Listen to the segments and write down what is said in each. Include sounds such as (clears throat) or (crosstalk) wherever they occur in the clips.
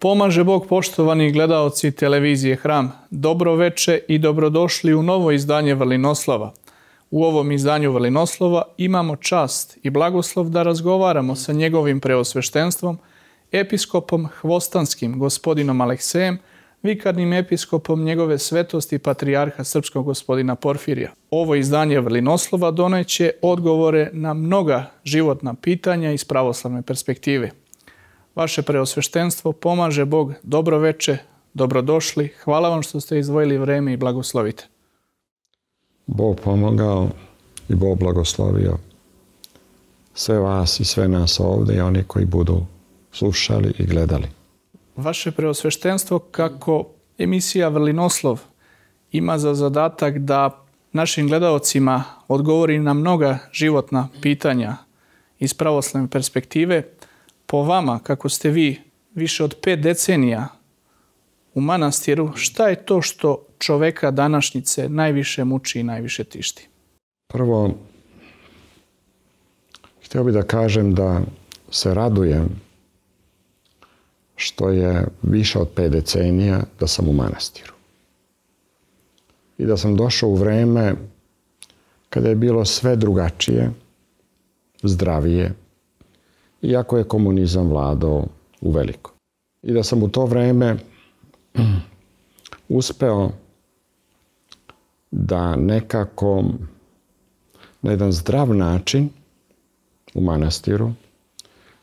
Pomaže Bog poštovani gledaoci televizije Hram. Dobro veče i dobrodošli u novo izdanje Vrlinoslava. U ovom izdanju Vrlinoslova imamo čast i blagoslov da razgovaramo sa njegovim preosveštenstvom, episkopom Hvostanskim, gospodinom Aleksejem, vikarnim episkopom njegove svetosti patrijarha srpskog gospodina Porfirija. Ovo izdanje Vrlinoslova doneće odgovore na mnoga životna pitanja iz pravoslavne perspektive. Vaše preosveštenstvo pomaže Bog. Dobro veče, dobrodošli. Hvala vam što ste izdvojili vreme i blagoslovite. Bog pomogao i Bog blagoslovio sve vas i sve nas ovde i oni koji budu slušali i gledali. Vaše preosveštenstvo kako emisija Vrlinoslov ima za zadatak da našim gledaocima odgovori na mnoga životna pitanja iz pravoslavne perspektive – po vama, kako ste vi više od pet decenija u manastiru, šta je to što čoveka današnjice najviše muči i najviše tišti? Prvo, htio bih da kažem da se radujem što je više od pet decenija da sam u manastiru. I da sam došao u vreme kada je bilo sve drugačije, zdravije, iako je komunizam vladao u veliko. I da sam u to vreme (clears throat) uspeo da nekako na jedan zdrav način u manastiru,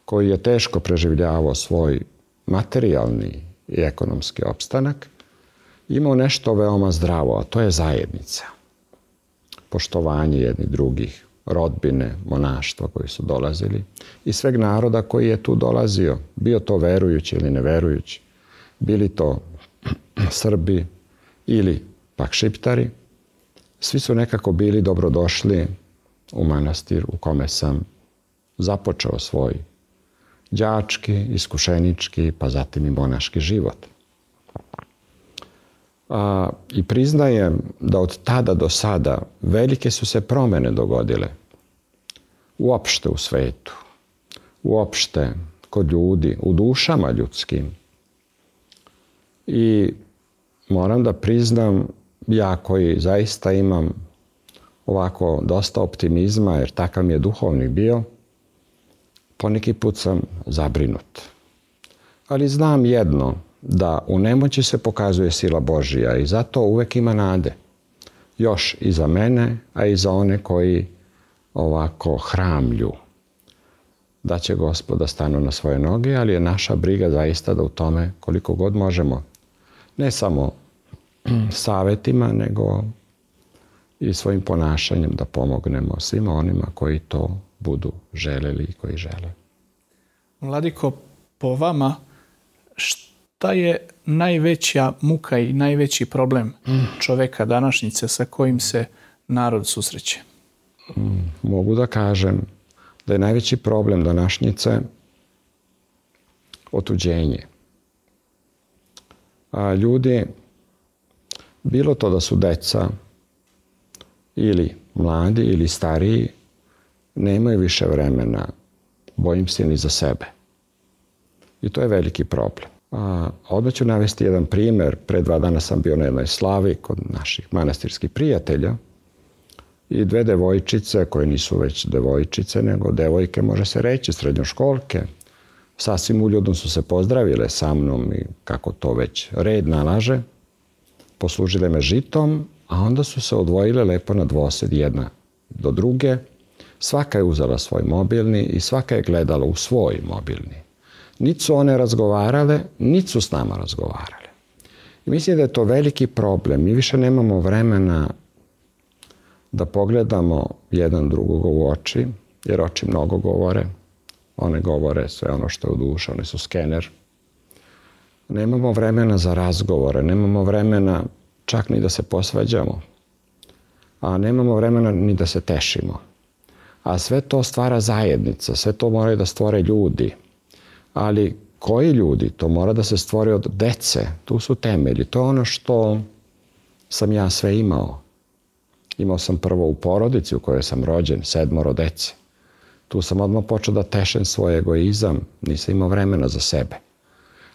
koji je teško preživljavao svoj materijalni i ekonomski opstanak, imao nešto veoma zdravo, a to je zajednica. Poštovanje jednih drugih, rodbine, monaštva koji su dolazili i sveg naroda koji je tu dolazio, bio to verujući ili neverujući, bili to (clears throat) Srbi ili pak Šiptari, svi su nekako bili dobrodošli u manastir u kome sam započeo svoj đački, iskušenički, pa zatim i monaški život. A, I priznajem da od tada do sada velike su se promene dogodile. Uopšte u svetu. Uopšte kod ljudi, u dušama ljudskim. I moram da priznam, ja koji zaista imam ovako dosta optimizma, jer takav mi je duhovnik bio, poneki put sam zabrinut. Ali znam jedno, da u nemoći se pokazuje sila Božija i zato uvek ima nade. Još i za mene, a i za one koji ovako hramlju da će gospoda stanu na svoje noge, ali je naša briga zaista da u tome koliko god možemo, ne samo (clears throat) savetima, nego i svojim ponašanjem da pomognemo svima onima koji to budu želeli i koji žele. Vladiko, po vama, šta je najveća muka i najveći problem čoveka današnjice sa kojim se narod susreće? Mm, mogu da kažem da je najveći problem današnjice otuđenje. A ljudi, bilo to da su deca ili mladi ili stariji, nemaju više vremena, bojim se ni za sebe. I to je veliki problem. A, odmah ću navesti jedan primer. Pre dva dana sam bio na jednoj slavi kod naših manastirskih prijatelja i dve devojčice koje nisu već devojčice, nego devojke, može se reći, srednjoškolke. Sasvim uljudno su se pozdravile sa mnom i kako to već red nalaže. Poslužile me žitom, a onda su se odvojile lepo na dvosed jedna do druge. Svaka je uzela svoj mobilni i svaka je gledala u svoj mobilni. Niti su one razgovarale, niti su s nama razgovarale. I mislim da je to veliki problem. Mi više nemamo vremena da pogledamo jedan drugog u oči, jer oči mnogo govore. One govore sve ono što je u duši, one su skener. Nemamo vremena za razgovore, nemamo vremena čak ni da se posvađamo, a nemamo vremena ni da se tešimo. A sve to stvara zajednica, sve to moraju da stvore ljudi – ali koji ljudi, to mora da se stvori od dece, tu su temelji. To je ono što sam ja sve imao. Imao sam prvo u porodici u kojoj sam rođen, sedmoro dece. Tu sam odmah počeo da tešem svoj egoizam, nisam imao vremena za sebe.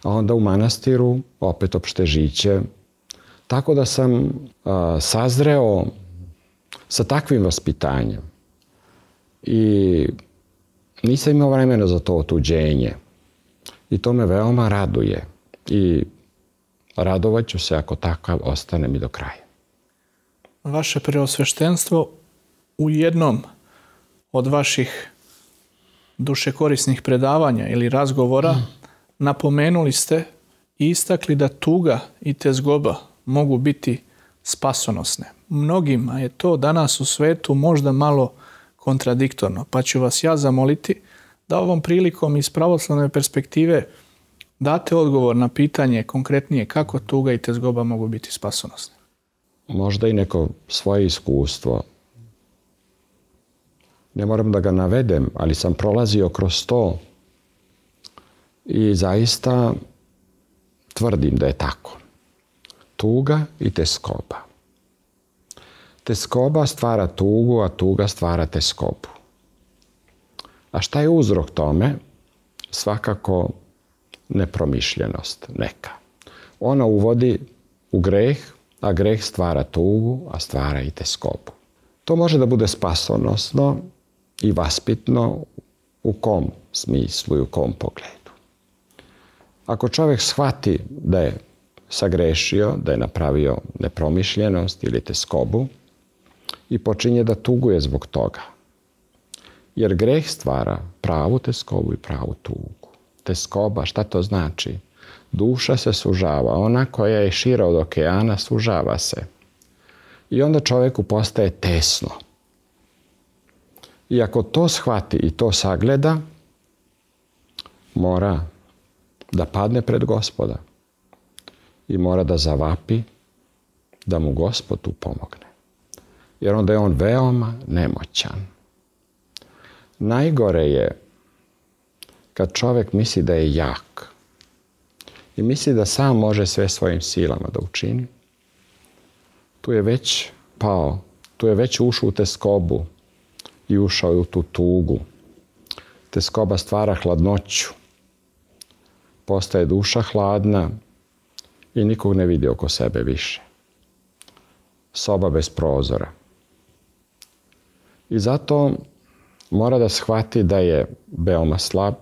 a onda u manastiru opet opšte žiće. Tako da sam a, sazreo sa takvim vaspitanjem i nisam imao vremena za to otuđenje. I to me veoma raduje. I radovat ću se ako takav ostane mi do kraja. Vaše preosveštenstvo u jednom od vaših dušekorisnih predavanja ili razgovora mm. napomenuli ste i istakli da tuga i tezgoba mogu biti spasonosne. Mnogima je to danas u svetu možda malo kontradiktorno, pa ću vas ja zamoliti da ovom prilikom iz pravoslavne perspektive date odgovor na pitanje konkretnije kako tuga i tezgoba mogu biti spasonosne. Možda i neko svoje iskustvo. Ne moram da ga navedem, ali sam prolazio kroz to i zaista tvrdim da je tako. Tuga i teskoba. Teskoba stvara tugu, a tuga stvara teskobu. A šta je uzrok tome? Svakako nepromišljenost neka. Ona uvodi u greh, a greh stvara tugu, a stvara i teskobu. To može da bude spasonosno i vaspitno u kom smislu i u kom pogledu. Ako čovjek shvati da je sagrešio, da je napravio nepromišljenost ili teskobu i počinje da tuguje zbog toga. Jer greh stvara pravu teskobu i pravu tugu teskoba, šta to znači? Duša se sužava, ona koja je šira od okeana sužava se. I onda čovjeku postaje tesno. I ako to shvati i to sagleda, mora da padne pred gospoda i mora da zavapi da mu gospod tu pomogne. Jer onda je on veoma nemoćan. Najgore je kad čovjek misli da je jak i misli da sam može sve svojim silama da učini, tu je već pao, tu je već ušao u teskobu i ušao u tu tugu. Teskoba stvara hladnoću. Postaje duša hladna i nikog ne vidi oko sebe više. Soba bez prozora. I zato mora da shvati da je veoma slab,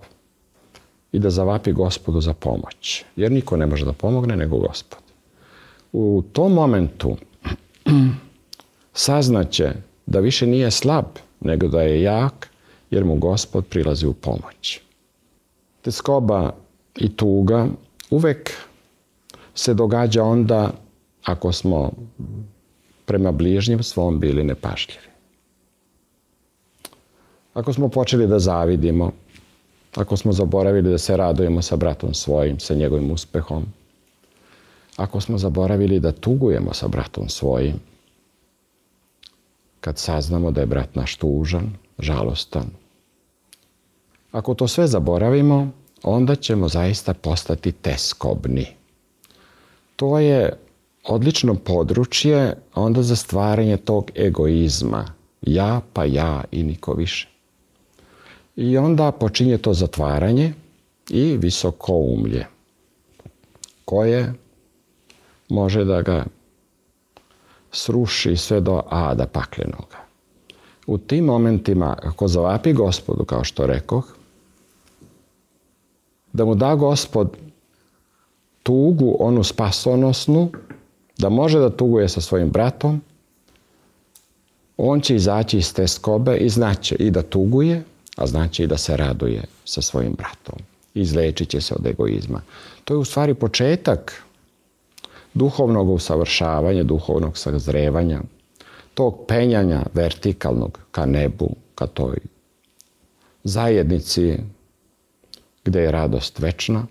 i da zavapi gospodu za pomoć. Jer niko ne može da pomogne nego gospod. U tom momentu (clears throat) saznaće da više nije slab, nego da je jak, jer mu gospod prilazi u pomoć. Teskoba i tuga uvek se događa onda ako smo prema bližnjem svom bili nepašljivi. Ako smo počeli da zavidimo, ako smo zaboravili da se radujemo sa bratom svojim, sa njegovim uspehom, ako smo zaboravili da tugujemo sa bratom svojim, kad saznamo da je brat naš tužan, žalostan. Ako to sve zaboravimo, onda ćemo zaista postati teskobni. To je odlično područje onda za stvaranje tog egoizma. Ja pa ja i niko više. I onda počinje to zatvaranje i visoko umlje koje može da ga sruši sve do ada paklenoga. U tim momentima, ako zavapi gospodu, kao što rekoh, da mu da gospod tugu, onu spasonosnu, da može da tuguje sa svojim bratom, on će izaći iz te skobe i znaće i da tuguje, a znači da se raduje sa svojim bratom. Izlečit će se od egoizma. To je u stvari početak duhovnog usavršavanja, duhovnog sazrevanja, tog penjanja vertikalnog ka nebu, ka toj zajednici gde je radost večna,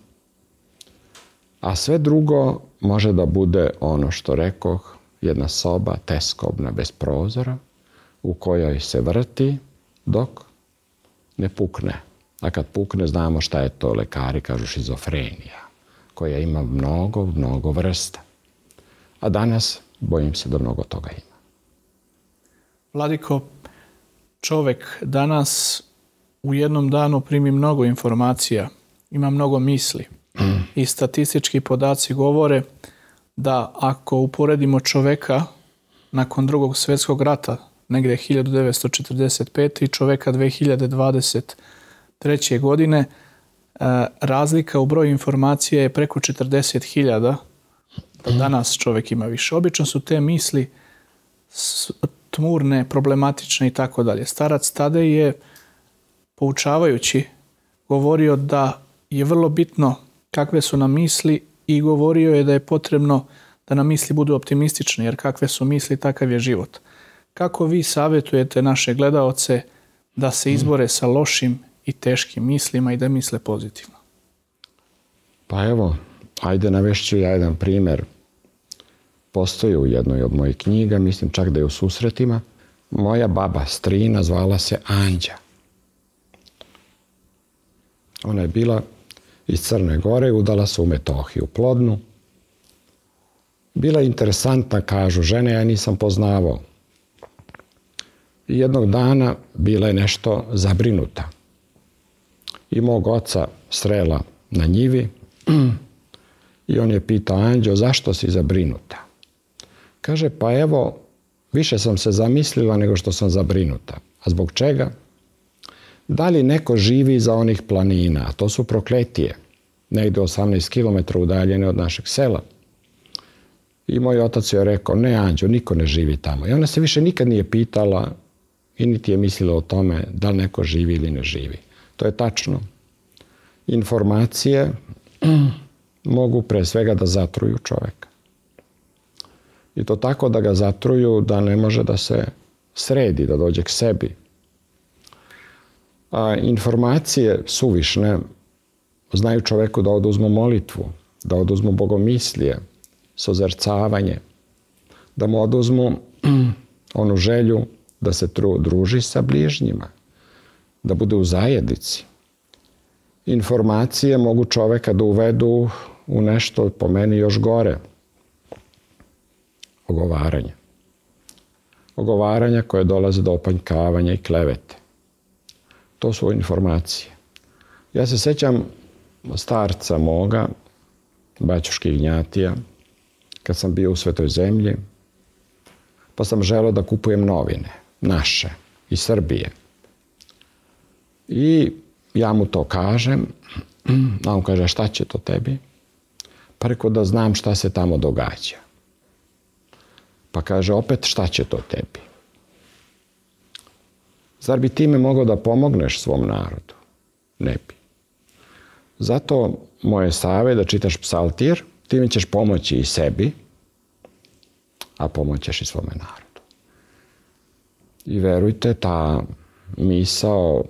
a sve drugo može da bude ono što rekoh, jedna soba teskobna bez prozora u kojoj se vrti dok ne pukne. A kad pukne, znamo šta je to. Lekari kažu šizofrenija, koja ima mnogo, mnogo vrsta. A danas bojim se da mnogo toga ima. Vladiko, čovek danas u jednom danu primi mnogo informacija, ima mnogo misli. i statistički podaci govore da ako uporedimo čoveka nakon drugog svjetskog rata, negdje 1945. i čoveka 2023. godine, e, razlika u broju informacija je preko 40.000 da danas čovjek ima više. Obično su te misli tmurne, problematične i tako dalje. Starac Tadej je poučavajući govorio da je vrlo bitno kakve su nam misli i govorio je da je potrebno da nam misli budu optimistične, jer kakve su misli, takav je život. Kako vi savjetujete naše gledaoce da se izbore sa lošim i teškim mislima i da misle pozitivno? Pa evo, ajde navešću ja jedan primjer. Postoji u jednoj od mojih knjiga, mislim čak da je u susretima. Moja baba, strina, zvala se Anđa. Ona je bila iz Crne Gore, udala se u Metohiju, plodnu. Bila je interesantna, kažu žene, ja nisam poznavao. Jednog dana bila je nešto zabrinuta. I mog oca srela na njivi i on je pitao Anđo, zašto si zabrinuta? Kaže, pa evo, više sam se zamislila nego što sam zabrinuta. A zbog čega? Da li neko živi za onih planina? A to su prokletije. Negde 18 km udaljene od našeg sela. I moj otac je rekao, ne Anđo, niko ne živi tamo. I ona se više nikad nije pitala i niti je mislila o tome da li neko živi ili ne živi. To je tačno. Informacije (clears throat) mogu pre svega da zatruju čoveka. I to tako da ga zatruju da ne može da se sredi, da dođe k sebi. A informacije suvišne znaju čoveku da oduzmu molitvu, da oduzmu bogomislije, sozercavanje, da mu oduzmu (clears throat) onu želju da se druži sa bližnjima, da bude u zajednici. Informacije mogu čoveka da uvedu u nešto po meni još gore. Ogovaranje. Ogovaranja koje dolaze do opanjkavanja i klevete. To su informacije. Ja se sećam starca moga, Baćuški Gnjatija, kad sam bio u Svetoj zemlji, pa sam želeo da kupujem novine, naše, iz Srbije. I ja mu to kažem, (clears throat) a on kaže, šta će to tebi? Pa rekao da znam šta se tamo događa. Pa kaže, opet šta će to tebi? Zar bi time mogao da pomogneš svom narodu? Ne bi. Zato moje save da čitaš psaltir, time ćeš pomoći i sebi, a pomoćeš i svome narodu. I verujte, ta misao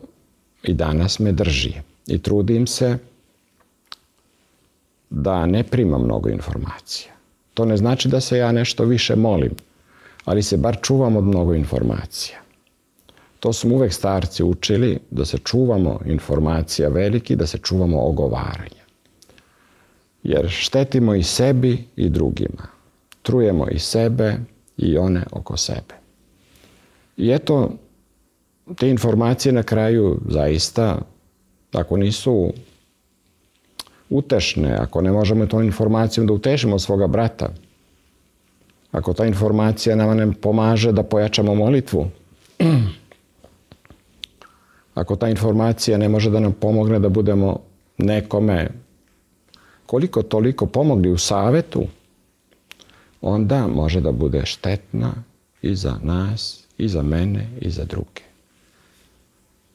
i danas me drži. I trudim se da ne primam mnogo informacija. To ne znači da se ja nešto više molim, ali se bar čuvam od mnogo informacija. To smo uvek starci učili, da se čuvamo informacija veliki, da se čuvamo ogovaranja. Jer štetimo i sebi i drugima. Trujemo i sebe i one oko sebe. I eto, te informacije na kraju zaista, ako nisu utešne, ako ne možemo tom informacijom da utešimo svoga brata, ako ta informacija nama ne pomaže da pojačamo molitvu, (clears throat) ako ta informacija ne može da nam pomogne da budemo nekome koliko toliko pomogli u savetu, onda može da bude štetna i za nas, i za mene, i za druge.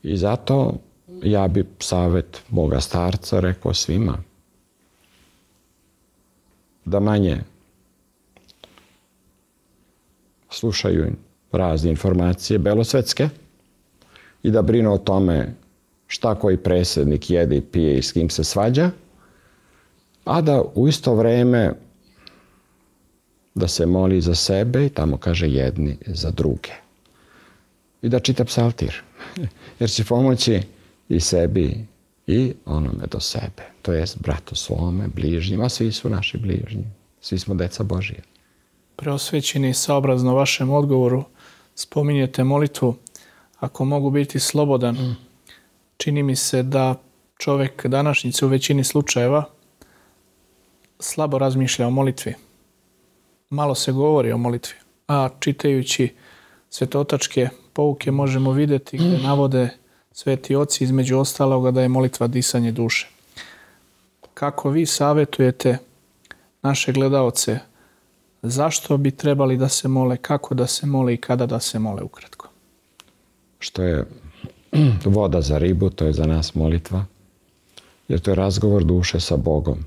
I zato ja bi savet moga starca rekao svima da manje slušaju razne informacije belosvetske, i da brine o tome šta koji predsjednik jede i pije i s kim se svađa, a da u isto vreme da se moli za sebe i tamo kaže jedni za druge. I da čita psaltir. Jer će pomoći i sebi i onome do sebe. To jest bratu svome, bližnjima, svi su naši bližnji. Svi smo deca Božije. Preosvećeni saobrazno vašem odgovoru spominjete molitvu ako mogu biti slobodan, čini mi se da čovjek današnjice u većini slučajeva slabo razmišlja o molitvi. Malo se govori o molitvi, a čitajući svetotačke pouke možemo vidjeti gdje navode sveti oci između ostaloga da je molitva disanje duše. Kako vi savjetujete naše gledaoce zašto bi trebali da se mole, kako da se mole i kada da se mole ukratko? Što je (clears throat) voda za ribu, to je za nas molitva, jer to je razgovor duše sa Bogom.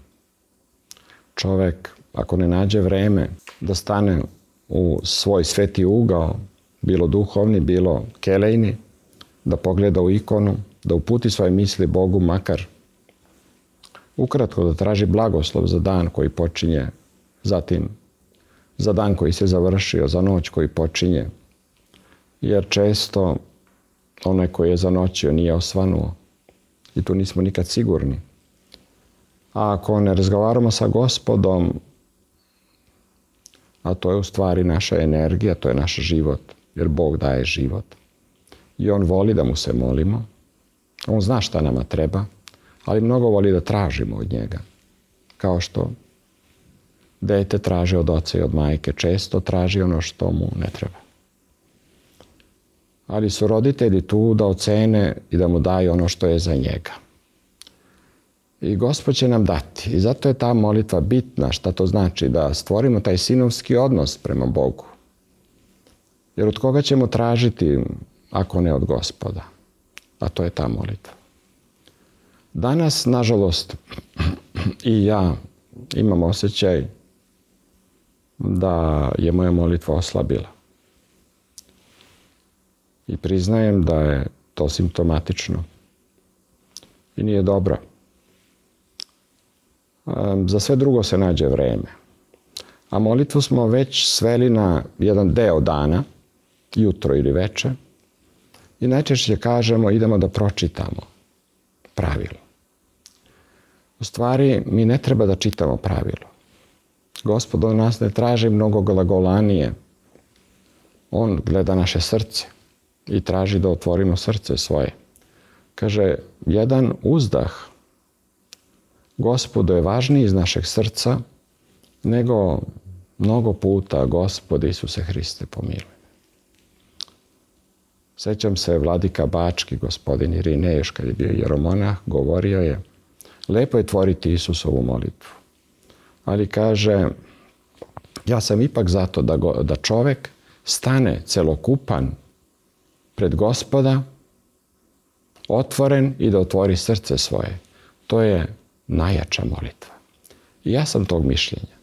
Čovek, ako ne nađe vreme da stane u svoj sveti ugao, bilo duhovni, bilo kelejni, da pogleda u ikonu, da uputi svoje misli Bogu, makar ukratko da traži blagoslov za dan koji počinje, zatim za dan koji se završio, za noć koji počinje. Jer često onaj koji je zanoćio nije osvanuo i tu nismo nikad sigurni. A ako ne razgovaramo sa gospodom, a to je u stvari naša energija, to je naš život, jer Bog daje život. I On voli da mu se molimo. On zna šta nama treba, ali mnogo voli da tražimo od njega. Kao što dete traži od oca i od majke, često traži ono što mu ne treba. Ali su roditelji tu da ocene i da mu daju ono što je za njega. I Gospod će nam dati. I zato je ta molitva bitna. Šta to znači? Da stvorimo taj sinovski odnos prema Bogu. Jer od koga ćemo tražiti ako ne od gospoda? A to je ta molitva. Danas, nažalost, (clears throat) i ja imam osjećaj da je moja molitva oslabila. I priznajem da je to simptomatično. I nije dobro. Za sve drugo se nađe vreme. A molitvu smo već sveli na jedan deo dana, jutro ili veče, i najčešće kažemo idemo da pročitamo pravilo. U stvari, mi ne treba da čitamo pravilo. Gospod od nas ne traži mnogo glagolanije. On gleda naše srce i traži da otvorimo srce svoje. Kaže, jedan uzdah Gospodu je važniji iz našeg srca nego mnogo puta Gospod Isuse Hriste pomiluj. Sećam se vladika Bački, gospodin Irineješ, kad je bio jeromonah, govorio je lepo je tvoriti Isusovu molitvu. Ali kaže, ja sam ipak zato da, go, da čovek stane celokupan pred gospoda, otvoren i da otvori srce svoje. To je najjača molitva. I ja sam tog mišljenja.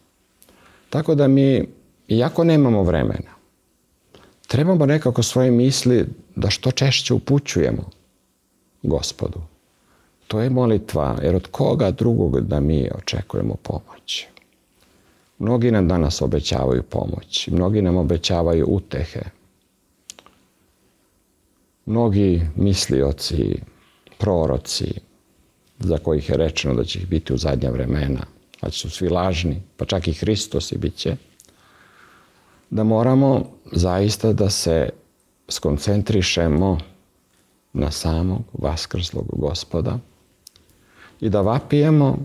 Tako da mi, iako nemamo vremena, trebamo nekako svoje misli da što češće upućujemo gospodu. To je molitva, jer od koga drugog da mi očekujemo pomoć? Mnogi nam danas obećavaju pomoć, mnogi nam obećavaju utehe. Mnogi mislioci, proroci, za kojih je rečeno da će ih biti u zadnja vremena, a su svi lažni, pa čak i Hristos i bit će, da moramo zaista da se skoncentrišemo na samog vaskrslog gospoda i da vapijemo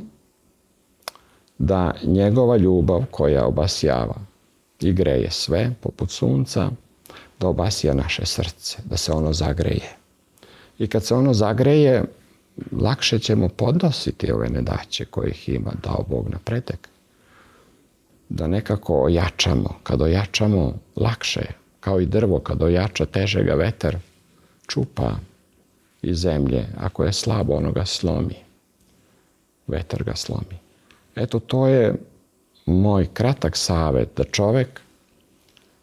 da njegova ljubav koja obasjava i greje sve poput sunca, da obasija naše srce, da se ono zagreje. I kad se ono zagreje, lakše ćemo podnositi ove nedaće koje ih ima dao Bog na pretek. Da nekako ojačamo. Kad ojačamo, lakše je. Kao i drvo, kad ojača, teže ga veter čupa iz zemlje. Ako je slabo, ono ga slomi. Vetar ga slomi. Eto, to je moj kratak savet da čovek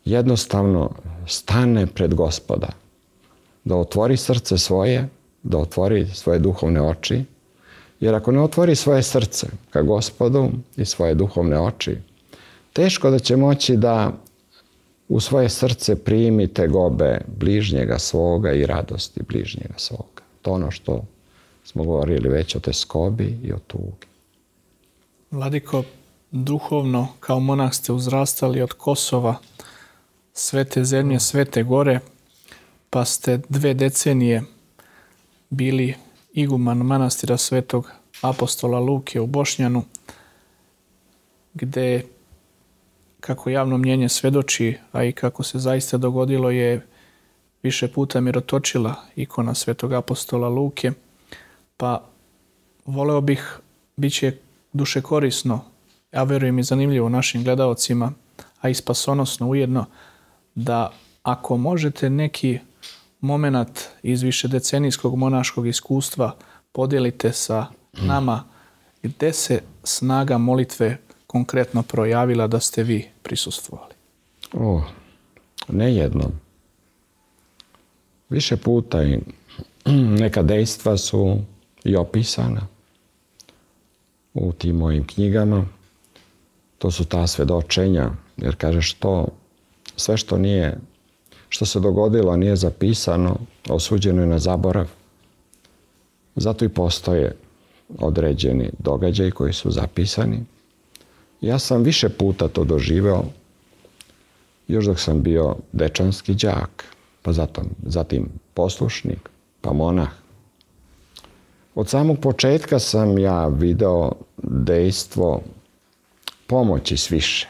jednostavno stane pred gospoda, da otvori srce svoje, da otvori svoje duhovne oči, jer ako ne otvori svoje srce ka gospodu i svoje duhovne oči, teško da će moći da u svoje srce primi te gobe bližnjega svoga i radosti bližnjega svoga. To ono što smo govorili već o te skobi i o tugi. Vladiko, duhovno kao monah ste uzrastali od Kosova, svete zemlje, svete gore, pa ste dve decenije bili iguman manastira svetog apostola Luke u Bošnjanu. gde kako javno mnjenje svedoči, a i kako se zaista dogodilo je više puta mirotočila ikona svetog apostola Luke, pa voleo bih, bit će duše korisno, ja verujem i zanimljivo našim gledalcima, a i spasonosno ujedno, da ako možete neki moment iz više decenijskog monaškog iskustva podijelite sa nama gde se snaga molitve konkretno projavila da ste vi prisustvovali? O, ne jednom. Više puta i (clears throat) neka dejstva su i opisana u tim mojim knjigama. To su ta svedočenja, jer kažeš to, sve što nije, što se dogodilo nije zapisano, osuđeno je na zaborav. Zato i postoje određeni događaj koji su zapisani. Ja sam više puta to doživeo, još dok sam bio dečanski đak, pa zatim, zatim poslušnik, pa monah. Od samog početka sam ja video dejstvo pomoći s više.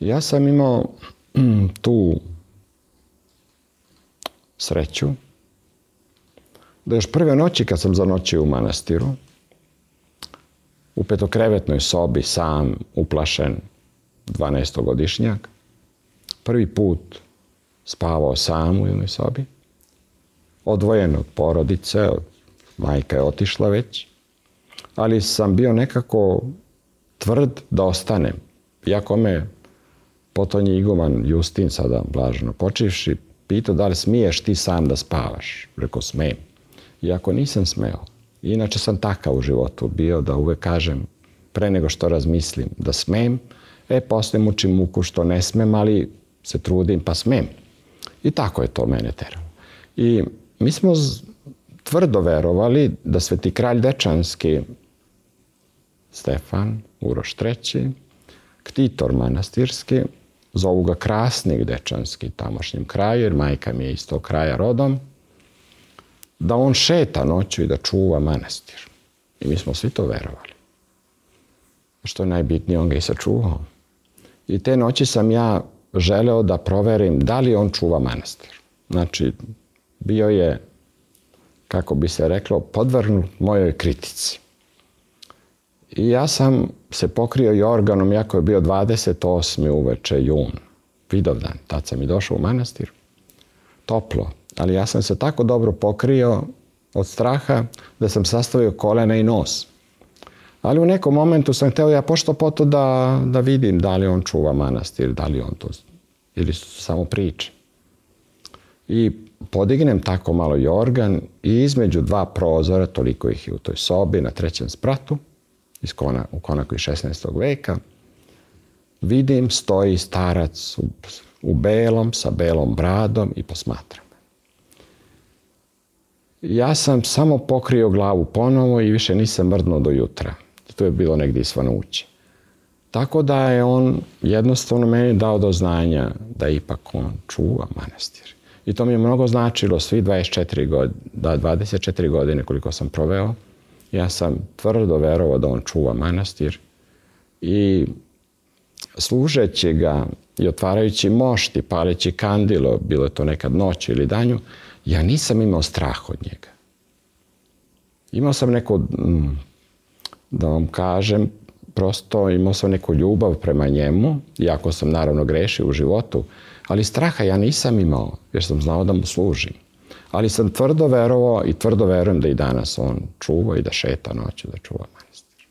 Ja sam imao tu sreću da još prve noći kad sam zanoćio u manastiru, u petokrevetnoj sobi, sam, uplašen, 12-godišnjak, prvi put spavao sam u jednoj sobi, odvojen od porodice, od majka je otišla već, ali sam bio nekako tvrd da ostanem. Iako me potonji iguman Justin, sada blažno počivši, pitao da li smiješ ti sam da spavaš. Rekao, smijem. Iako nisam smeo. Inače sam takav u životu bio da uvek kažem pre nego što razmislim da smem, e posle mučim muku što ne smem, ali se trudim pa smem. I tako je to mene teralo. I mi smo tvrdo verovali da sveti kralj Dečanski Stefan, Uroš III, ktitor manastirski, zovu ga Krasnik Dečanski tamošnjem kraju, jer majka mi je iz tog kraja rodom, da on šeta noću i da čuva manastir. I mi smo svi to verovali. Što je najbitnije, on ga i sačuvao. I te noći sam ja želeo da proverim da li on čuva manastir. Znači, bio je, kako bi se reklo, podvrgnut mojoj kritici. I ja sam se pokrio jorganom, jako je bio 28. uveče jun, Vidovdan. Tad sam i došao u manastir. Toplo, ali ja sam se tako dobro pokrio od straha da sam sastavio kolena i nos. Ali u nekom momentu sam hteo ja pošto poto da, da vidim da li on čuva manastir, da li on to, ili su samo priče. I podignem tako malo jorgan i između dva prozora, toliko ih je u toj sobi, na trećem spratu, iz kona, u konaku iz 16. veka, vidim stoji starac u, u belom, sa belom bradom i posmatra ja sam samo pokrio glavu ponovo i više nisam mrdnuo do jutra. To je bilo negdje isvanuće. Tako da je on jednostavno meni dao do znanja da ipak on čuva manastir. I to mi je mnogo značilo, svi 24 godine, da 24 godine koliko sam proveo, ja sam tvrdo verovao da on čuva manastir i služeći ga i otvarajući mošti, paleći kandilo, bilo je to nekad noć ili danju, ja nisam imao strah od njega. Imao sam neko, mm, da vam kažem, prosto imao sam neku ljubav prema njemu, iako sam naravno grešio u životu, ali straha ja nisam imao, jer sam znao da mu služim. Ali sam tvrdo verovao i tvrdo verujem da i danas on čuva i da šeta noću da čuva manastir.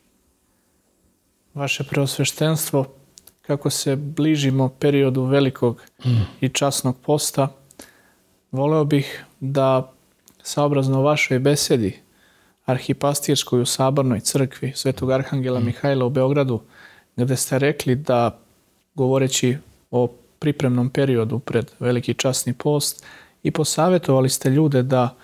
Vaše preosveštenstvo, kako se bližimo periodu velikog i časnog posta, voleo bih da saobrazno vašoj besedi arhipastirskoj u Sabornoj crkvi Svetog Arhangela Mihajla u Beogradu, gde ste rekli da, govoreći o pripremnom periodu pred veliki časni post, i posavjetovali ste ljude da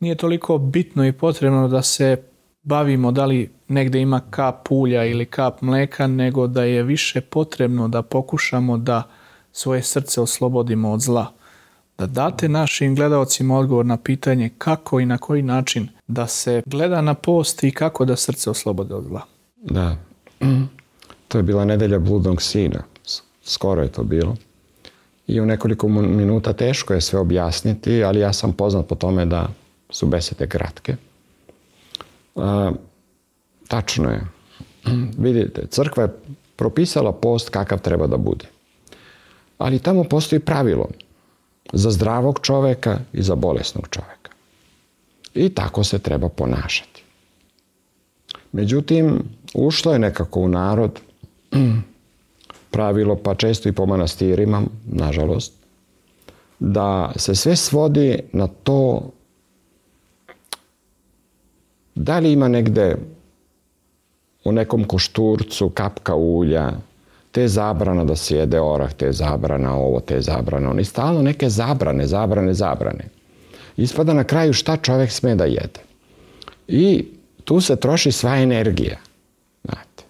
nije toliko bitno i potrebno da se bavimo da li negde ima kap ulja ili kap mleka, nego da je više potrebno da pokušamo da svoje srce oslobodimo od zla da date našim gledalcima odgovor na pitanje kako i na koji način da se gleda na post i kako da srce oslobode od zla. Da. To je bila nedelja bludnog sina. Skoro je to bilo. I u nekoliko minuta teško je sve objasniti, ali ja sam poznat po tome da su besede kratke. A, tačno je. Vidite, crkva je propisala post kakav treba da bude. Ali tamo postoji pravilo za zdravog čoveka i za bolesnog čoveka. I tako se treba ponašati. Međutim, ušlo je nekako u narod (clears throat) pravilo, pa često i po manastirima, nažalost, da se sve svodi na to da li ima negde u nekom košturcu kapka ulja, te zabrana da se jede orah, te zabrana ovo, te zabrana ono. I stalno neke zabrane, zabrane, zabrane. Ispada na kraju šta čovek sme da jede. I tu se troši sva energija. Znate.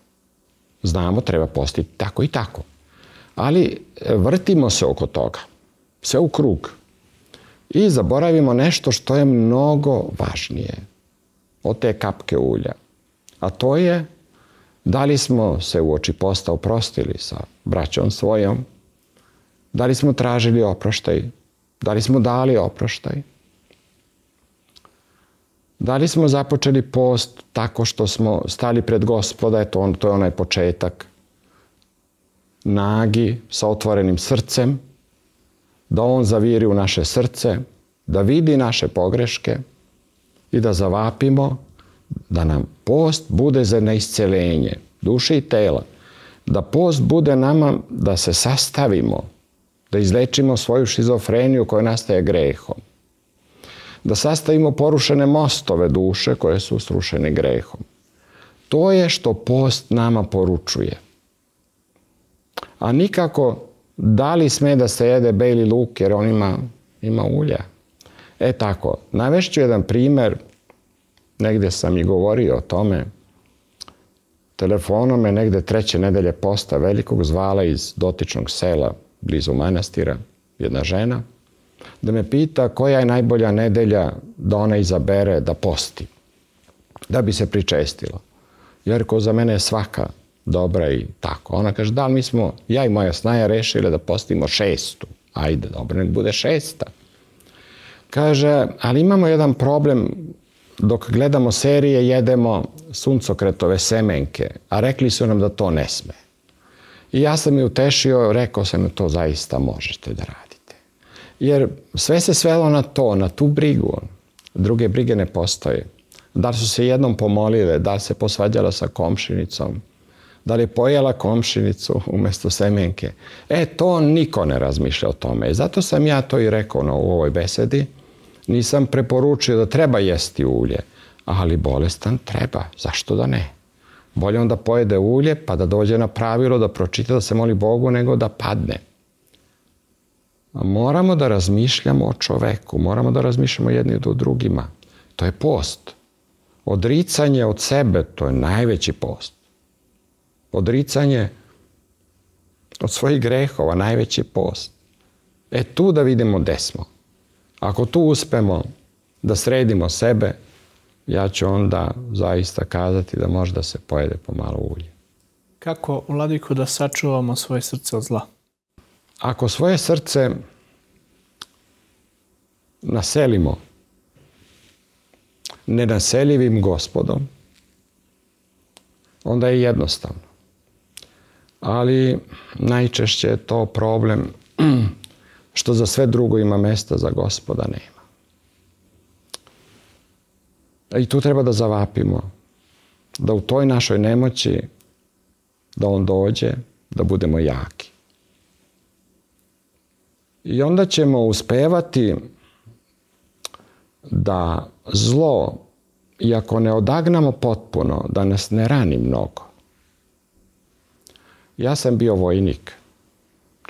Znamo, treba postiti tako i tako. Ali e, vrtimo se oko toga. Sve u krug. I zaboravimo nešto što je mnogo važnije od te kapke ulja. A to je da li smo se u oči posta oprostili sa braćom svojom, da li smo tražili oproštaj, da li smo dali oproštaj, da li smo započeli post tako što smo stali pred gospoda, eto on, to je onaj početak, nagi, sa otvorenim srcem, da on zaviri u naše srce, da vidi naše pogreške i da zavapimo da nam post bude za neiscelenje duše i tela. Da post bude nama da se sastavimo, da izlečimo svoju šizofreniju koja nastaje grehom. Da sastavimo porušene mostove duše koje su srušene grehom. To je što post nama poručuje. A nikako da li sme da se jede beli luk jer on ima, ima ulja. E tako, navešću jedan primer negde sam i govorio o tome, telefonom me negde treće nedelje posta velikog zvala iz dotičnog sela blizu manastira, jedna žena, da me pita koja je najbolja nedelja da ona izabere da posti, da bi se pričestila. Jer ko za mene je svaka dobra i tako. Ona kaže, da mi smo, ja i moja snaja rešile da postimo šestu. Ajde, dobro, nek bude šesta. Kaže, ali imamo jedan problem dok gledamo serije jedemo suncokretove semenke, a rekli su nam da to ne sme. I ja sam je utešio, rekao sam to zaista možete da radite. Jer sve se svelo na to, na tu brigu. Druge brige ne postoje. Da li su se jednom pomolile, da se posvađala sa komšinicom, da li je pojela komšinicu umesto semenke. E, to niko ne razmišlja o tome. Zato sam ja to i rekao na, u ovoj besedi, Nisam preporučio da treba jesti ulje, ali bolestan treba. Zašto da ne? Bolje onda pojede ulje pa da dođe na pravilo da pročita da se moli Bogu nego da padne. Moramo da razmišljamo o čoveku, moramo da razmišljamo jedni do drugima. To je post. Odricanje od sebe, to je najveći post. Odricanje od svojih grehova, najveći post. E tu da vidimo gde smo. Ako tu uspemo da sredimo sebe, ja ću onda zaista kazati da može da se pojede pomalo ulje. Kako, Vladiko, da sačuvamo svoje srce od zla? Ako svoje srce naselimo nenaseljivim gospodom, onda je jednostavno. Ali najčešće je to problem što za sve drugo ima mesta, za gospoda nema. I tu treba da zavapimo, da u toj našoj nemoći, da on dođe, da budemo jaki. I onda ćemo uspevati da zlo, iako ne odagnamo potpuno, da nas ne rani mnogo. Ja sam bio vojnik.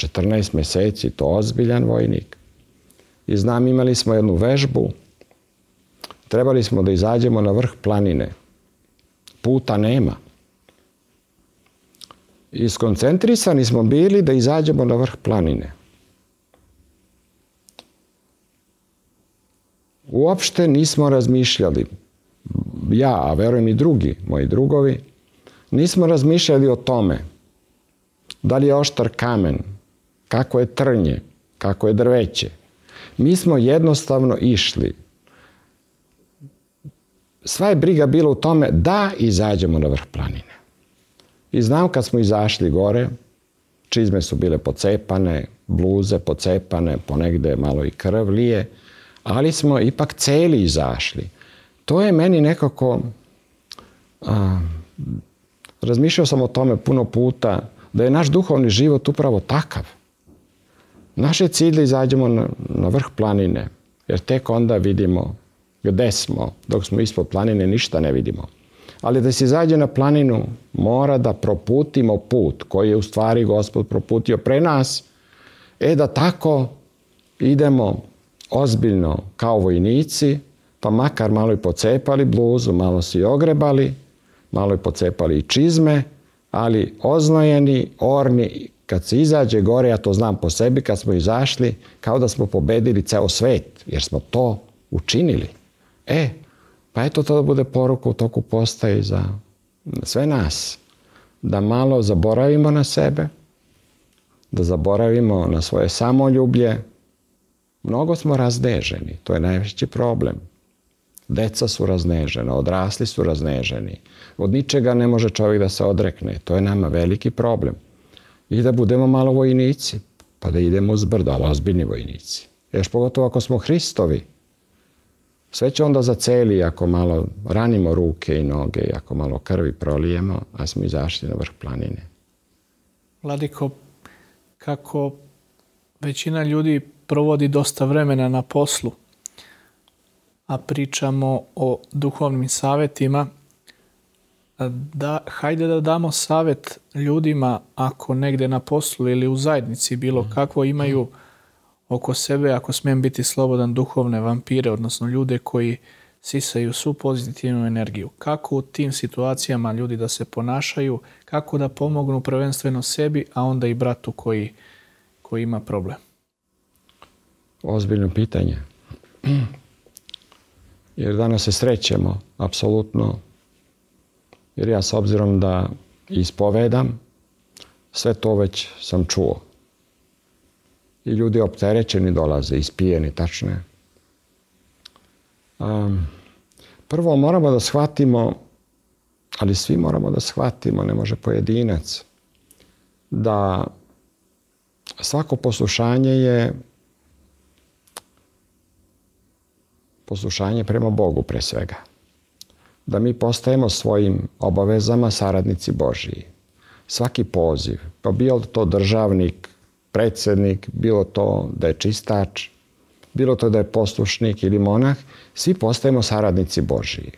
14 meseci, to ozbiljan vojnik. I znam, imali smo jednu vežbu, trebali smo da izađemo na vrh planine. Puta nema. I skoncentrisani smo bili da izađemo na vrh planine. Uopšte nismo razmišljali, ja, a verujem i drugi, moji drugovi, Nismo razmišljali o tome da li je oštar kamen, kako je trnje, kako je drveće. Mi smo jednostavno išli. Sva je briga bila u tome da izađemo na vrh planine. I znam kad smo izašli gore, čizme su bile pocepane, bluze pocepane, ponegde malo i krv lije, ali smo ipak celi izašli. To je meni nekako... A, razmišljao sam o tome puno puta, da je naš duhovni život upravo takav. Naš je cilj da izađemo na, na vrh planine, jer tek onda vidimo gde smo. Dok smo ispod planine ništa ne vidimo. Ali da se izađe na planinu, mora da proputimo put koji je u stvari Gospod proputio pre nas. E da tako idemo ozbiljno kao vojnici, pa makar malo i pocepali bluzu, malo si ogrebali, malo i pocepali i čizme, ali oznojeni, orni, kad se izađe gore, ja to znam po sebi, kad smo izašli, kao da smo pobedili ceo svet, jer smo to učinili. E, pa eto to da bude poruka u toku postaje za sve nas. Da malo zaboravimo na sebe, da zaboravimo na svoje samoljublje. Mnogo smo razdeženi, to je najveći problem. Deca su raznežena, odrasli su razneženi. Od ničega ne može čovjek da se odrekne. To je nama veliki problem. I da budemo malo vojnici, pa da idemo uz brdo, ali ozbiljni vojnici. Još pogotovo ako smo Hristovi, sve će onda zaceli ako malo ranimo ruke i noge ako malo krvi prolijemo, a smo izašli na vrh planine. Vladiko, kako većina ljudi provodi dosta vremena na poslu, a pričamo o duhovnim savjetima, da, hajde da damo savjet ljudima ako negde na poslu ili u zajednici bilo kakvo imaju oko sebe, ako smijem biti slobodan, duhovne vampire, odnosno ljude koji sisaju svu pozitivnu energiju. Kako u tim situacijama ljudi da se ponašaju, kako da pomognu prvenstveno sebi, a onda i bratu koji, koji ima problem? Ozbiljno pitanje. (clears throat) Jer danas se srećemo, apsolutno. Jer ja s obzirom da ispovedam, sve to već sam čuo i ljudi opterećeni dolaze, ispijeni, tačne. Um, prvo moramo da shvatimo, ali svi moramo da shvatimo, ne može pojedinac, da svako poslušanje je poslušanje prema Bogu pre svega. Da mi postajemo svojim obavezama saradnici Božiji. Svaki poziv, pa bio to državnik, predsednik, bilo to da je čistač, bilo to da je poslušnik ili monah, svi postajemo saradnici Božiji.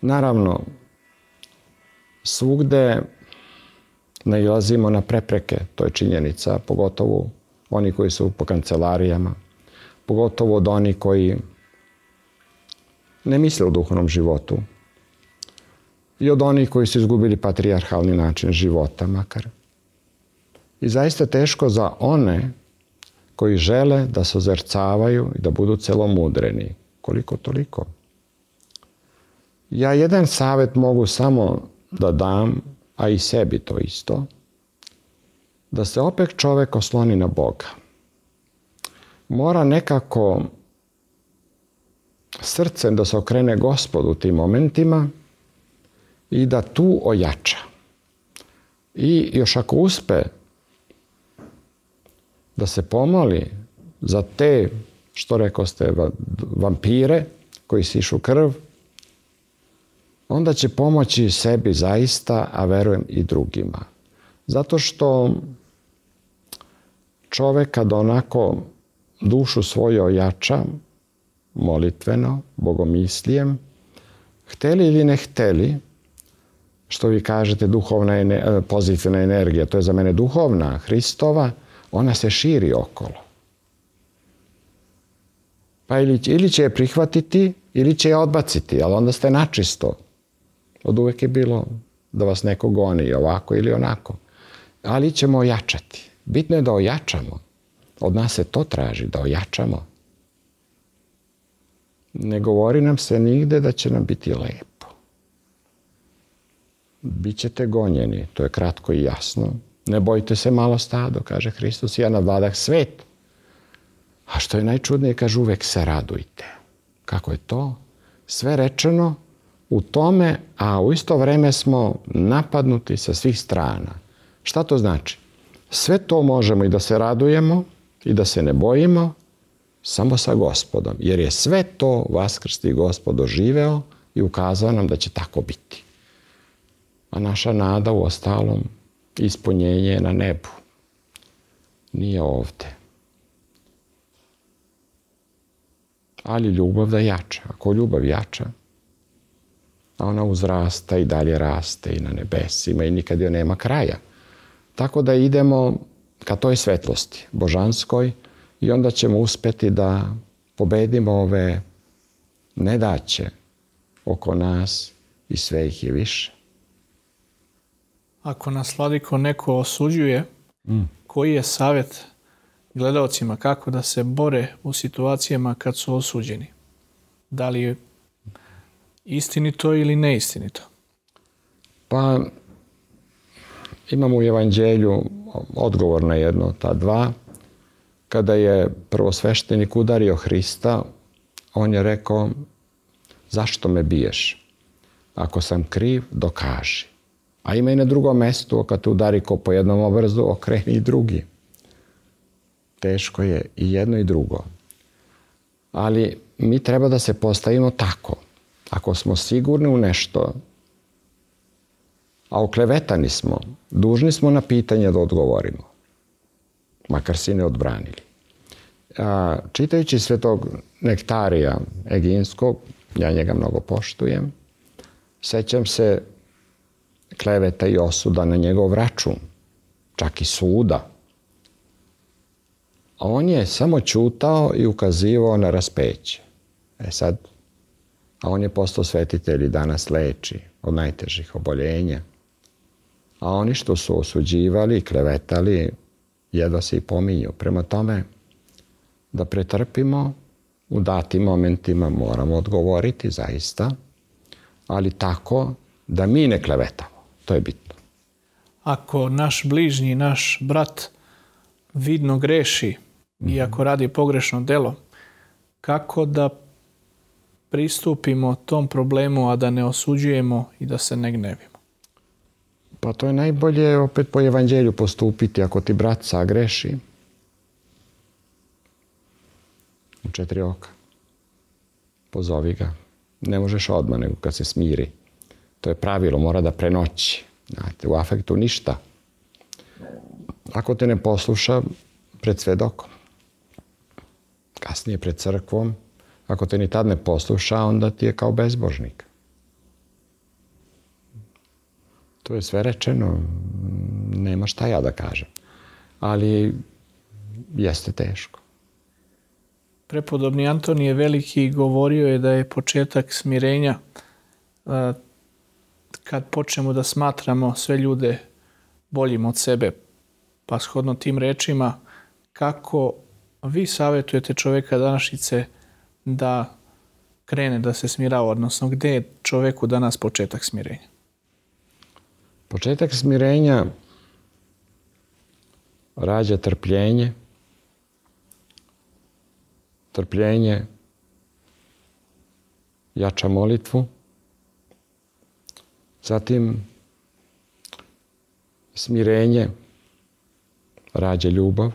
Naravno, svugde nailazimo na prepreke, to je činjenica, pogotovo oni koji su po kancelarijama, pogotovo od oni koji ne misle u duhovnom životu i od onih koji su izgubili patrijarhalni način života makar i zaista teško za one koji žele da se ozercavaju i da budu celomudreni. Koliko toliko. Ja jedan savet mogu samo da dam, a i sebi to isto, da se opet čovek osloni na Boga. Mora nekako srcem da se okrene gospodu u tim momentima i da tu ojača. I još ako uspe da se pomoli za te, što rekao ste, vampire koji sišu krv, onda će pomoći sebi zaista, a verujem i drugima. Zato što čovek kad onako dušu svoju ojača, molitveno, bogomislijem, hteli ili ne hteli, što vi kažete duhovna, pozitivna energija, to je za mene duhovna, Hristova, ona se širi okolo. Pa ili, ili će je prihvatiti, ili će je odbaciti, ali onda ste načisto. Od uvek je bilo da vas neko goni ovako ili onako. Ali ćemo ojačati. Bitno je da ojačamo. Od nas se to traži, da ojačamo. Ne govori nam se nigde da će nam biti lepo. Bićete gonjeni, to je kratko i jasno. Ne bojte se malo stado, kaže Hristos, ja nadvladah svet. A što je najčudnije, kaže uvek se radujte. Kako je to? Sve rečeno u tome, a u isto vreme smo napadnuti sa svih strana. Šta to znači? Sve to možemo i da se radujemo i da se ne bojimo, samo sa gospodom. Jer je sve to vaskrsti gospod doživeo i ukazao nam da će tako biti. A naša nada u ostalom ispunjenje je na nebu. Nije ovde. Ali ljubav da jača. Ako ljubav jača, ona uzrasta i dalje raste i na nebesima i nikad joj nema kraja. Tako da idemo ka toj svetlosti, božanskoj, i onda ćemo uspeti da pobedimo ove nedaće oko nas i sve ih je više. Ako nas vladiko neko osuđuje, mm. koji je savjet gledalcima kako da se bore u situacijama kad su osuđeni? Da li je istinito ili neistinito? Pa imamo u evanđelju odgovor na jedno ta dva. Kada je prvosveštenik udario Hrista, on je rekao, zašto me biješ? Ako sam kriv, dokaži. A ima i na drugom mestu, kad te udari ko po jednom obrazu, okreni i drugi. Teško je i jedno i drugo. Ali mi treba da se postavimo tako. Ako smo sigurni u nešto, a oklevetani smo, dužni smo na pitanje da odgovorimo. Makar si ne odbranili. A, čitajući svetog nektarija Eginskog, ja njega mnogo poštujem, sećam se kleveta i osuda na njegov račun, čak i suda. A on je samo čutao i ukazivao na raspeće. E sad, a on je postao svetitelj i danas leči od najtežih oboljenja. A oni što su osuđivali i klevetali, jedva se i pominju. Prema tome, da pretrpimo, u datim momentima moramo odgovoriti zaista, ali tako da mi ne klevetamo. To je bitno. Ako naš bližnji, naš brat vidno greši mm -hmm. i ako radi pogrešno delo, kako da pristupimo tom problemu, a da ne osuđujemo i da se ne gnevimo? Pa to je najbolje opet po evanđelju postupiti. Ako ti brat sagreši, u četiri oka, pozovi ga. Ne možeš odmah, nego kad se smiri. To je pravilo, mora da prenoći. Znate, u afektu ništa. Ako te ne posluša, pred svedokom. Kasnije pred crkvom, ako te ni tad ne posluša, onda ti je kao bezbožnik. To je sve rečeno, nema šta ja da kažem. Ali jeste teško. Prepodobni Antonije Veliki govorio je da je početak smirenja kad počnemo da smatramo sve ljude boljim od sebe, pa shodno tim rečima, kako vi savjetujete čoveka današnjice da krene da se smirava, odnosno gde je čoveku danas početak smirenja? Početak smirenja rađa trpljenje, trpljenje jača molitvu, Zatim, smirenje rađa ljubav.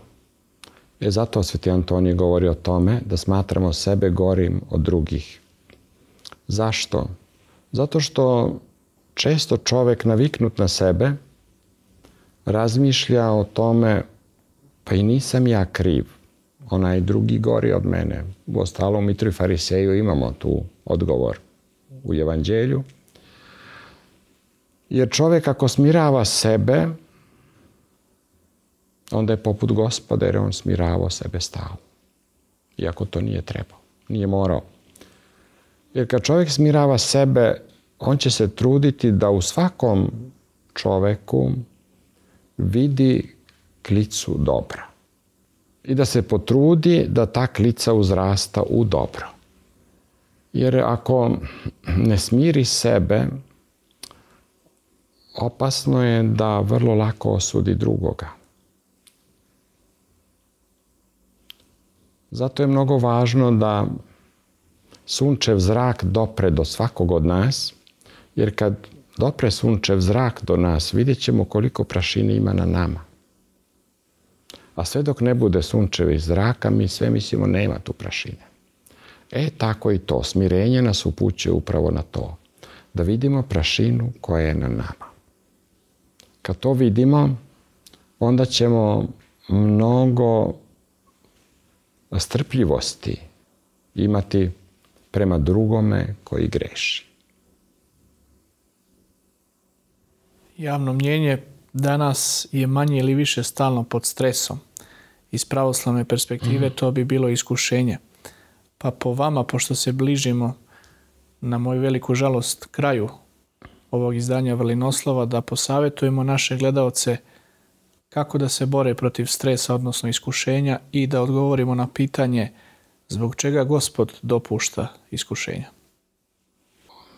E zato Sveti Antonij govori o tome da smatramo sebe gorim od drugih. Zašto? Zato što često čovek naviknut na sebe razmišlja o tome pa i nisam ja kriv. Onaj drugi gori od mene. U ostalom, Mitru i Fariseju imamo tu odgovor u Evanđelju. Jer čovjek ako smirava sebe, onda je poput gospoda jer on smiravao sebe stalno. Iako to nije trebao, nije morao. Jer kad čovjek smirava sebe, on će se truditi da u svakom čoveku vidi klicu dobra. I da se potrudi da ta klica uzrasta u dobro. Jer ako ne smiri sebe, opasno je da vrlo lako osudi drugoga. Zato je mnogo važno da sunčev zrak dopre do svakog od nas, jer kad dopre sunčev zrak do nas, vidjet ćemo koliko prašine ima na nama. A sve dok ne bude sunčevih zraka, mi sve mislimo nema tu prašine. E, tako i to. Smirenje nas upućuje upravo na to. Da vidimo prašinu koja je na nama. Kad to vidimo, onda ćemo mnogo strpljivosti imati prema drugome koji greši. Javno mnjenje danas je manje ili više stalno pod stresom. Iz pravoslavne perspektive to bi bilo iskušenje. Pa po vama, pošto se bližimo na moju veliku žalost kraju ovog izdanja Vrlinoslova, da posavetujemo naše gledaoce kako da se bore protiv stresa, odnosno iskušenja i da odgovorimo na pitanje zbog čega gospod dopušta iskušenja.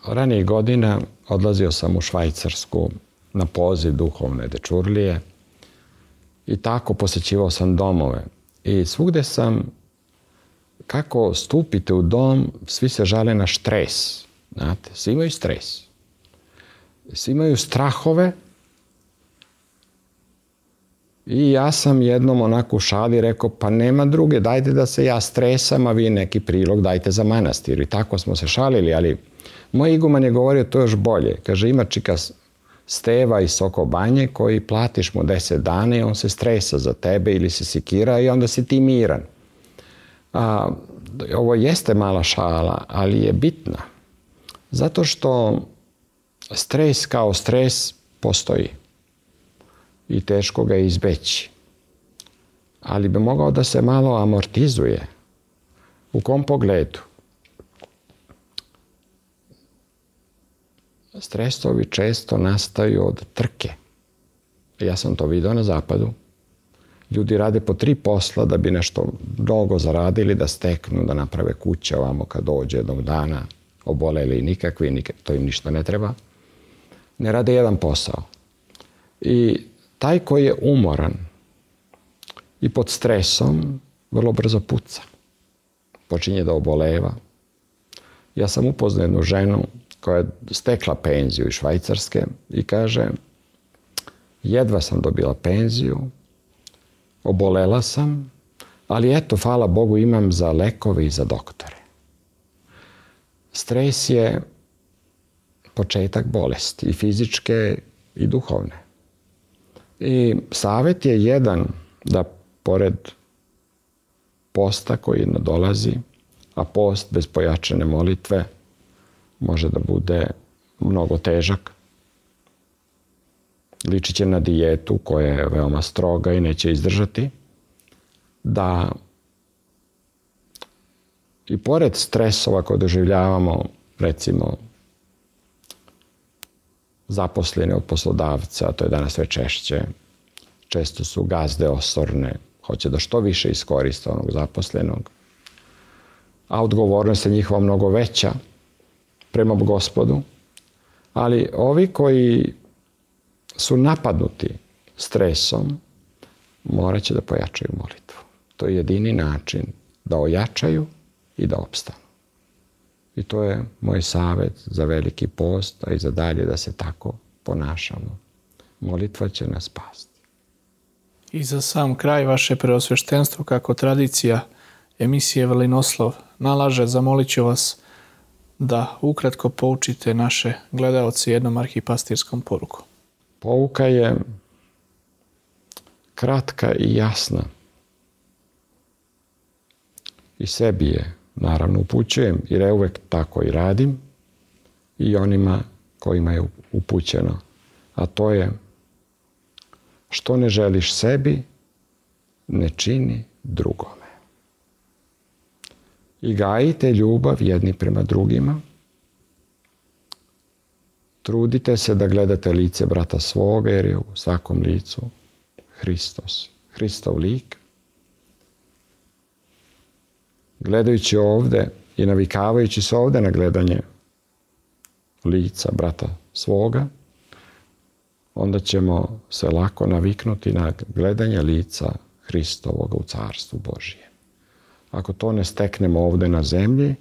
Ranijih godina odlazio sam u Švajcarsku na poziv duhovne dečurlije i tako posećivao sam domove. I svugde sam, kako stupite u dom, svi se žale na stres. Znate, svi imaju stres. Svi imaju strahove i ja sam jednom onako u šali rekao, pa nema druge, dajte da se ja stresam, a vi neki prilog dajte za manastir. I tako smo se šalili, ali moj iguman je govorio to još bolje. Kaže, ima čika Steva iz Soko Banje koji platiš mu deset dana i on se stresa za tebe ili se sikira i onda si ti miran. A, ovo jeste mala šala, ali je bitna. Zato što stres kao stres postoji i teško ga je izbeći. Ali bi mogao da se malo amortizuje. U kom pogledu? Stresovi često nastaju od trke. Ja sam to video na zapadu. Ljudi rade po tri posla da bi nešto mnogo zaradili, da steknu, da naprave kuće ovamo kad dođe jednog dana, oboleli nikakvi, nikak, to im ništa ne treba. Ne rade jedan posao. I taj koji je umoran i pod stresom, vrlo brzo puca. Počinje da oboleva. Ja sam upoznao jednu ženu koja je stekla penziju iz Švajcarske i kaže jedva sam dobila penziju, obolela sam, ali eto, hvala Bogu, imam za lekove i za doktore. Stres je početak bolesti i fizičke i duhovne. I savet je jedan da pored posta koji nadolazi, a post bez pojačane molitve može da bude mnogo težak. Ličit će na dijetu koja je veoma stroga i neće izdržati. Da i pored stresova koje doživljavamo, recimo, zaposlene od poslodavca, to je danas sve češće, često su gazde osorne, hoće da što više iskoriste onog zaposlenog, a odgovornost je njihova mnogo veća prema gospodu, ali ovi koji su napadnuti stresom, morat će da pojačaju molitvu. To je jedini način da ojačaju i da opstanu. I to je moj savet za veliki post, a i za dalje da se tako ponašamo. Molitva će nas spasti. I za sam kraj vaše preosveštenstvo, kako tradicija emisije Velinoslov nalaže, zamolit ću vas da ukratko poučite naše gledalce jednom arhipastirskom porukom. Pouka je kratka i jasna. I sebi je naravno upućujem, jer ja uvek tako i radim, i onima kojima je upućeno. A to je što ne želiš sebi, ne čini drugome. I gajite ljubav jedni prema drugima. Trudite se da gledate lice brata svoga, jer je u svakom licu Hristos, Hristov lik gledajući ovde i navikavajući se ovde na gledanje lica brata svoga, onda ćemo se lako naviknuti na gledanje lica Hristovog u Carstvu Božije. Ako to ne steknemo ovde na zemlji,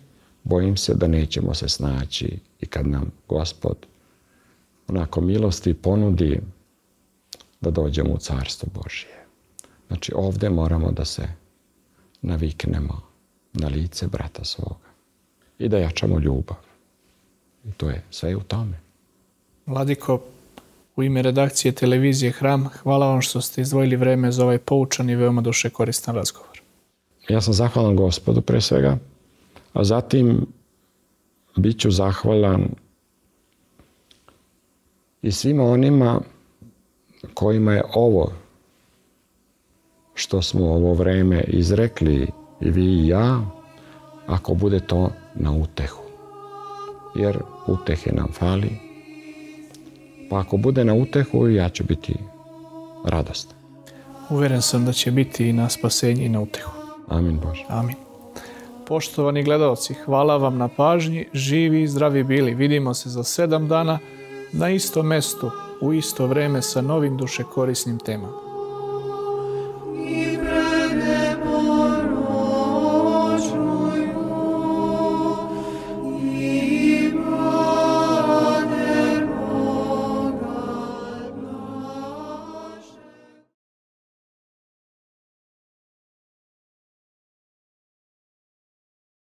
bojim se da nećemo se snaći i kad nam Gospod onako milosti ponudi da dođemo u Carstvo Božije. Znači ovde moramo da se naviknemo na lice brata svoga i da jačamo ljubav. I to je sve u tome. Vladiko, u ime redakcije televizije Hram, hvala vam što ste izdvojili vreme za ovaj poučan i veoma duše koristan razgovor. Ja sam zahvalan gospodu pre svega, a zatim bit ću zahvalan i svima onima kojima je ovo što smo ovo vreme izrekli i vi i ja, ako bude to na utehu. Jer utehe nam fali. Pa ako bude na utehu, ja ću biti radostan. Uveren sam da će biti i na spasenje i na utehu. Amin Bože. Amin. Poštovani gledalci, hvala vam na pažnji, živi i zdravi bili. Vidimo se za sedam dana na istom mestu, u isto vreme sa novim dušekorisnim temama.